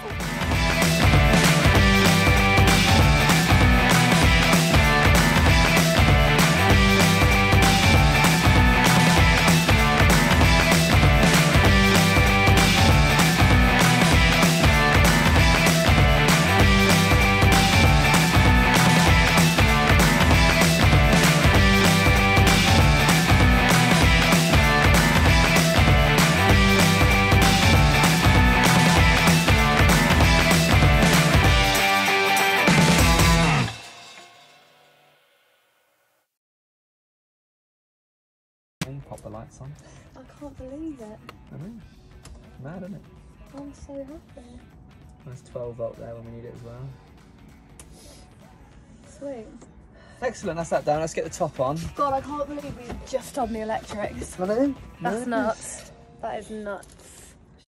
감사합니다. Pop the lights on. I can't believe it. I know. Mad, isn't it? I'm so happy. Nice 12 volt there when we need it as well. Sweet. Excellent, that's that done. Let's get the top on. God, I can't believe we just done the electrics. I know. That's nuts. That is nuts.